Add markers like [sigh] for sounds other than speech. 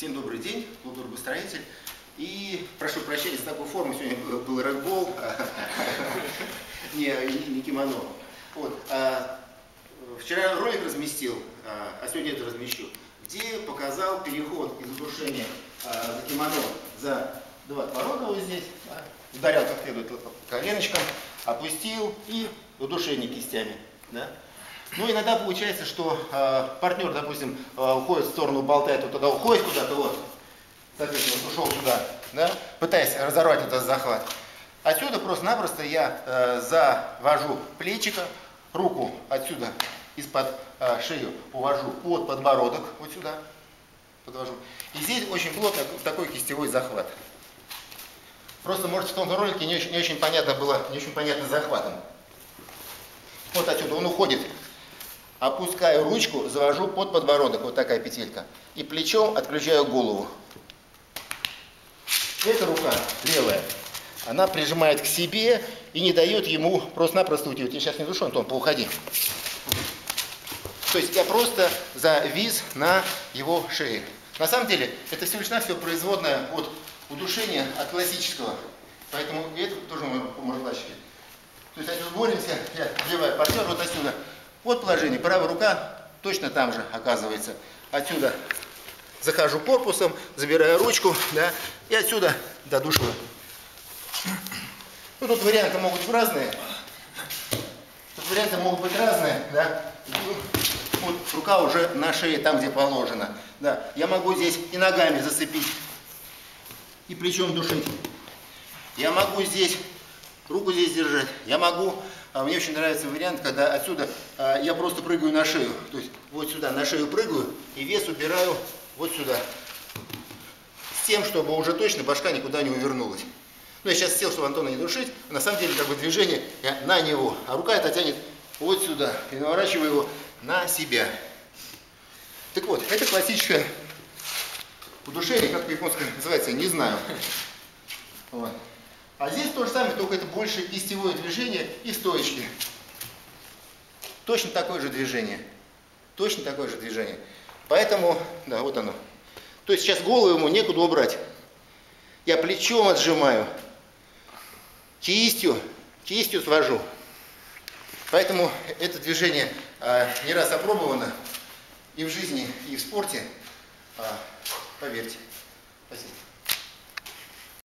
Всем добрый день, клуб «Турбостроитель». И прошу прощения за такую форму, сегодня был рэгбол, [laughs] не, не кимоно. Вот. А, вчера ролик разместил, а, а сегодня это размещу, где показал переход из удушения а, за кимоно за два отворота вот здесь, ударял как следует коленочком, опустил и удушение кистями. Да? Ну, иногда получается, что э, партнер, допустим, э, уходит в сторону, болтает, вот туда уходит куда-то, вот, соответственно, ушел сюда, да, пытаясь разорвать этот захват. Отсюда просто-напросто я э, завожу плечика, руку отсюда из-под э, шею увожу под подбородок, вот сюда подвожу. И здесь очень плотно такой кистевой захват. Просто, может, в том ролике не очень, не очень понятно было, не очень понятно захватом. Вот отсюда он уходит опускаю ручку, завожу под подбородок, вот такая петелька, и плечом отключаю голову. Эта рука левая, она прижимает к себе и не дает ему просто-напросто уйти. Вот я сейчас не душу, Антон, поуходи. То есть я просто завис на его шее. На самом деле, это всего лишь навсего производная от удушения от классического. Поэтому это тоже может лачки. То есть отсюда боремся, я левая партнер вот отсюда вот положение. Правая рука точно там же оказывается. Отсюда захожу корпусом, забираю ручку, да, и отсюда додушиваю. Ну, тут варианты могут быть разные. Тут варианты могут быть разные, да. Вот рука уже на шее, там, где положено. Да. Я могу здесь и ногами зацепить, и плечом душить. Я могу здесь руку здесь держать. Я могу а мне очень нравится вариант, когда отсюда а, я просто прыгаю на шею. То есть вот сюда на шею прыгаю и вес убираю вот сюда. С тем, чтобы уже точно башка никуда не увернулась. Ну, я сейчас сел, чтобы Антона не душить. А на самом деле, как бы движение я на него. А рука это тянет вот сюда. И наворачиваю его на себя. Так вот, это классическое удушение, как по-японски называется, не знаю. Вот. А здесь то же самое, только это больше кистевое движение и стоечки. Точно такое же движение. Точно такое же движение. Поэтому, да, вот оно. То есть сейчас голову ему некуда убрать. Я плечом отжимаю, кистью, кистью свожу. Поэтому это движение а, не раз опробовано и в жизни, и в спорте. А, поверьте. Спасибо.